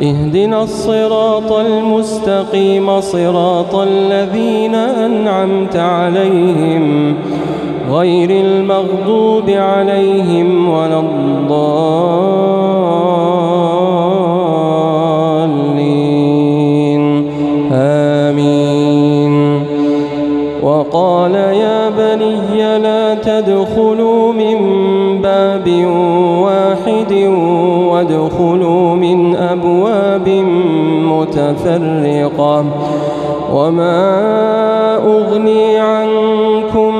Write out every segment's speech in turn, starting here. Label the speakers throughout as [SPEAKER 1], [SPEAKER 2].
[SPEAKER 1] اهدنا الصراط المستقيم صراط الذين أنعمت عليهم غير المغضوب عليهم ولا الضالين. آمين. وقال يا بني لا تدخلوا وادخلوا من أبواب متفرقة. وما أغني عنكم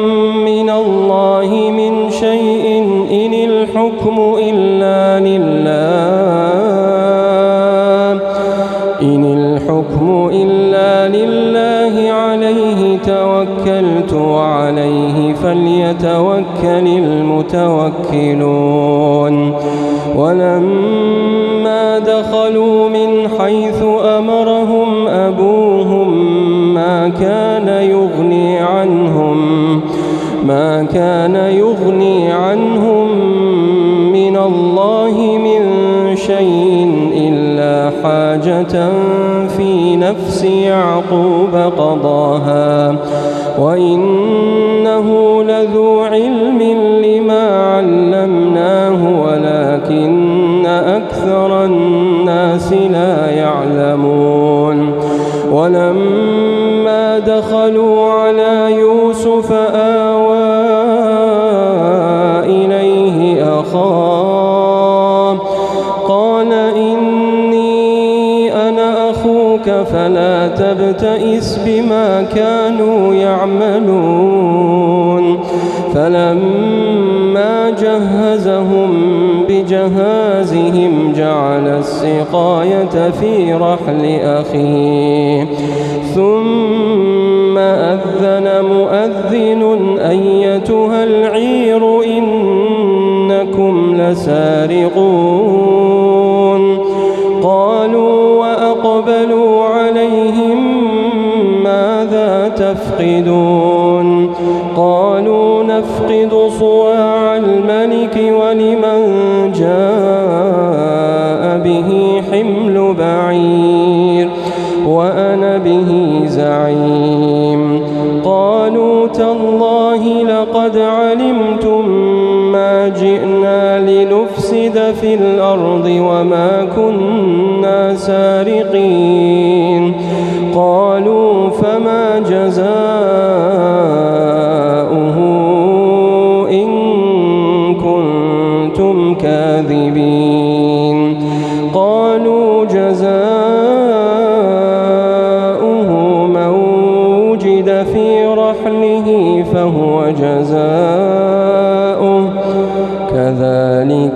[SPEAKER 1] من الله من شيء إن الحكم إلا لله. إن الحكم إلا لله عليه توكلت وعليه فليتوكل المتوكلون. حيث أمرهم أبوهم ما كان يغني عنهم ما كان يغني عنهم من الله من شيء إلا حاجة في نفس يعقوب قضاها. وإنه لذو علم لما علمناه ولكن أكثر الناس لا يعلمون. ولما دخلوا على يوسف آوى إليه أخاه قال إني أنا أخوك فلا تبتئس بما كانوا يعملون. فلما السقاية في رحل أخيه. ثم أذن مؤذن أيتها العير إنكم لسارقون. قالوا وأقبلوا عليهم ماذا تفقدون؟ قالوا نفقد صواع الملك ولمن بعير وأنا به زعيم. قالوا تالله لقد علمتم ما جئنا لنفسد في الأرض وما كنا سارقين. قالوا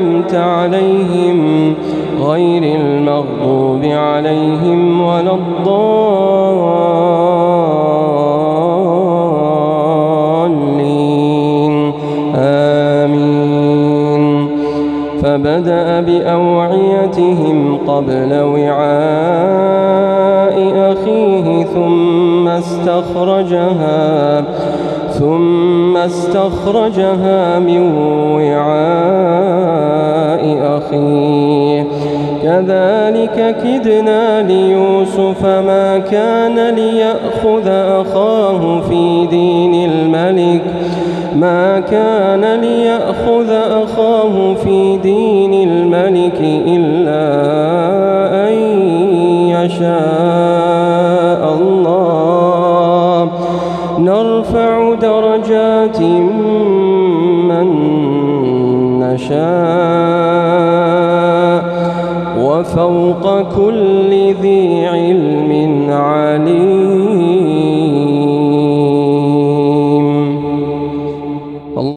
[SPEAKER 1] أنعمت عليهم غير المغضوب عليهم ولا الضالين. آمين. فبدأ بأوعيتهم قبل وعاء أخيه ثم استخرجها ثم استخرجها من وعاء أخيه. كذلك كدنا ليوسف ما كان ليأخذ أخاه في دين الملك. ما كان ليأخذ أخاه في دين الملك إلا أن يشاء. يشاء وفوق كل ذي علم عليم.